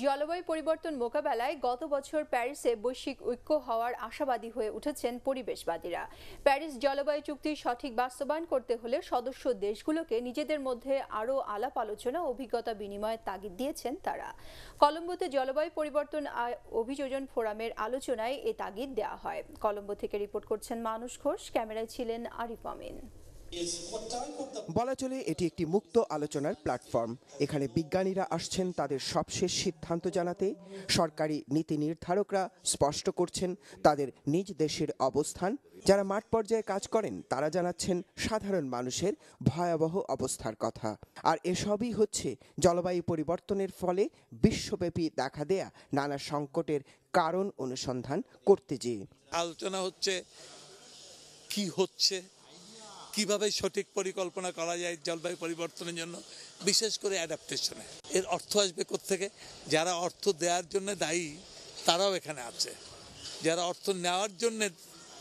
জলবায়ু পরিবর্তন মোকাবেলায় গত বছর প্যারিসে বৈশ্বিক ঐক্য হওয়ার আশাবাদী হয়ে উঠেছেন পরিবেশবাদীরা। প্যারিস জলবায়ু চুক্তি সঠিক বাস্তবায়ন করতে হলে সদস্য দেশগুলোকে নিজেদের মধ্যে আরও আলাপ আলোচনা অভিজ্ঞতা বিনিময়ের তাগিদ দিয়েছেন তারা। কলম্বোতে জলবায়ু পরিবর্তন অভিযোজন ফোরামের আলোচনায় এ তাগিদ দেওয়া হয়। কলম্বো থেকে রিপোর্ট করছেন মানুষ ঘোষ, ক্যামেরায় ছিলেন আরিফ আমিন। বলা চলে এটি একটি মুক্ত আলোচনার প্ল্যাটফর্ম। এখানে বিজ্ঞানীরা আসছেন তাদের সবশেষ সিদ্ধান্ত জানাতে, সরকারি নীতি নির্ধারকরা স্পষ্ট করছেন তাদের নিজ দেশের অবস্থান। যারা মাঠ পর্যায়ে কাজ করেন, তারা জানাচ্ছেন সাধারণ মানুষের ভয়াবহ অবস্থার কথা। আর এসবই হচ্ছে জলবায়ু পরিবর্তনের ফলে বিশ্বব্যাপী দেখা দেয়া নানা সংকটের কারণ অনুসন্ধান করতে যেয়ে। আলোচনা হচ্ছে, কি হচ্ছে? কীভাবে সঠিক পরিকল্পনা করা যায় জলবায়ু পরিবর্তনের জন্য, বিশেষ করে অ্যাডাপ্টেশনে এর অর্থ আসবে থেকে যারা অর্থ দেওয়ার জন্য দায়ী, তারাও এখানে আছে। যারা অর্থ নেওয়ার জন্য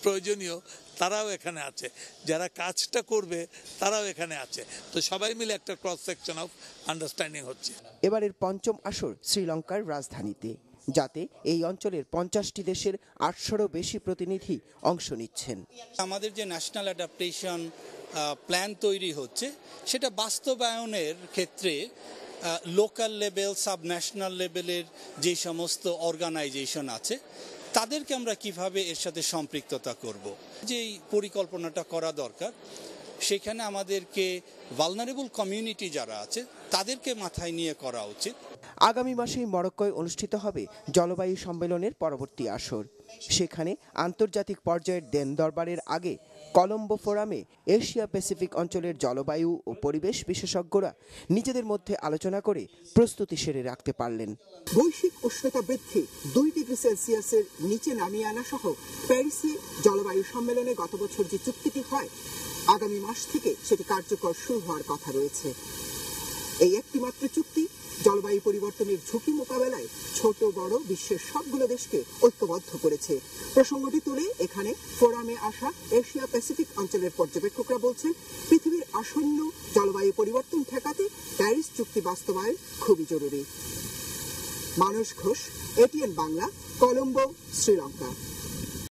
প্রয়োজনীয়, তারাও এখানে আছে। যারা কাজটা করবে, তারাও এখানে আছে। তো সবাই মিলে একটা ক্রস সেকশন অফ আন্ডারস্ট্যান্ডিং হচ্ছে। এবারের পঞ্চম আসর শ্রীলঙ্কার রাজধানীতে। যাতে এই অঞ্চলের পঞ্চাশটি দেশের আটশোরও বেশি প্রতিনিধি অংশ নিচ্ছেন। আমাদের যে ন্যাশনাল অ্যাডাপ্টেশন প্ল্যান তৈরি হচ্ছে, সেটা বাস্তবায়নের ক্ষেত্রে লোকাল লেভেল সাব ন্যাশনাল লেভেলের যে সমস্ত অর্গানাইজেশন আছে, তাদেরকে আমরা কীভাবে এর সাথে সম্পৃক্ততা করব? যেই পরিকল্পনাটা করা দরকার, সেখানে আমাদেরকে ভালনারেবল কমিউনিটি যারা আছে, তাদেরকে মাথায় নিয়ে করা উচিত। আগামী মাসেই মরক্কোয় অনুষ্ঠিত হবে জলবায়ু সম্মেলনের পরবর্তী আসর। সেখানে আন্তর্জাতিক পর্যায়ের দেন দরবারের আগে কলম্বো ফোরামে এশিয়া প্যাসিফিক অঞ্চলের জলবায়ু ও পরিবেশ বিশেষজ্ঞরা নিজেদের মধ্যে আলোচনা করে প্রস্তুতি সেরে রাখতে পারলেন। বৈশ্বিক উষ্ণতা বৃদ্ধি দুই ডিগ্রি সেলসিয়াসের নিচে নামিয়ে আনা সহ প্যারিসে জলবায়ু সম্মেলনে গত বছর যে চুক্তিটি হয়, আগামী মাস থেকে সেটি কার্যকর শুরু হওয়ার কথা রয়েছে। এই একটি মাত্র চুক্তি জলবায়ু পরিবর্তনের ঝুঁকি মোকাবেলায় ছোট, বড় বিশ্বের সবগুলো দেশকে ঐক্যবদ্ধ করেছে। প্রসঙ্গটি তুলে এখানে ফোরামে আসা এশিয়া প্যাসিফিক অঞ্চলের পর্যবেক্ষকরা বলছেন, পৃথিবীর আসন্ন জলবায়ু পরিবর্তন ঠেকাতে প্যারিস চুক্তি বাস্তবায়ন খুবই জরুরি। মানুষ ঘোষ, এটিএন বাংলা, কলম্বো, শ্রীলঙ্কা।